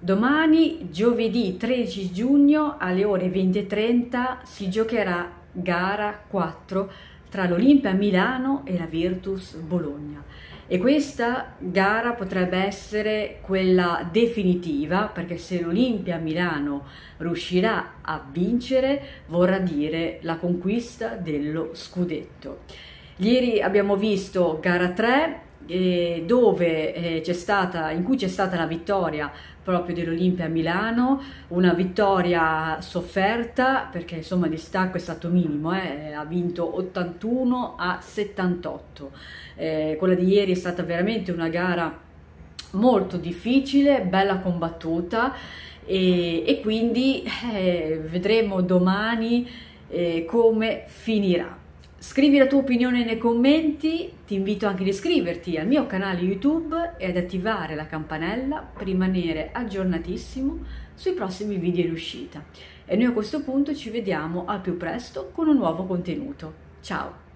Domani, giovedì 13 giugno alle ore 20.30 si giocherà gara 4 tra l'Olimpia Milano e la Virtus Bologna e questa gara potrebbe essere quella definitiva perché se l'Olimpia Milano riuscirà a vincere vorrà dire la conquista dello scudetto. Ieri abbiamo visto gara 3 eh, dove eh, stata, in cui c'è stata la vittoria proprio dell'Olimpia Milano, una vittoria sofferta perché insomma il distacco è stato minimo, eh, ha vinto 81 a 78. Eh, quella di ieri è stata veramente una gara molto difficile, bella combattuta e, e quindi eh, vedremo domani eh, come finirà. Scrivi la tua opinione nei commenti, ti invito anche ad iscriverti al mio canale YouTube e ad attivare la campanella per rimanere aggiornatissimo sui prossimi video in uscita. E noi a questo punto ci vediamo al più presto con un nuovo contenuto. Ciao!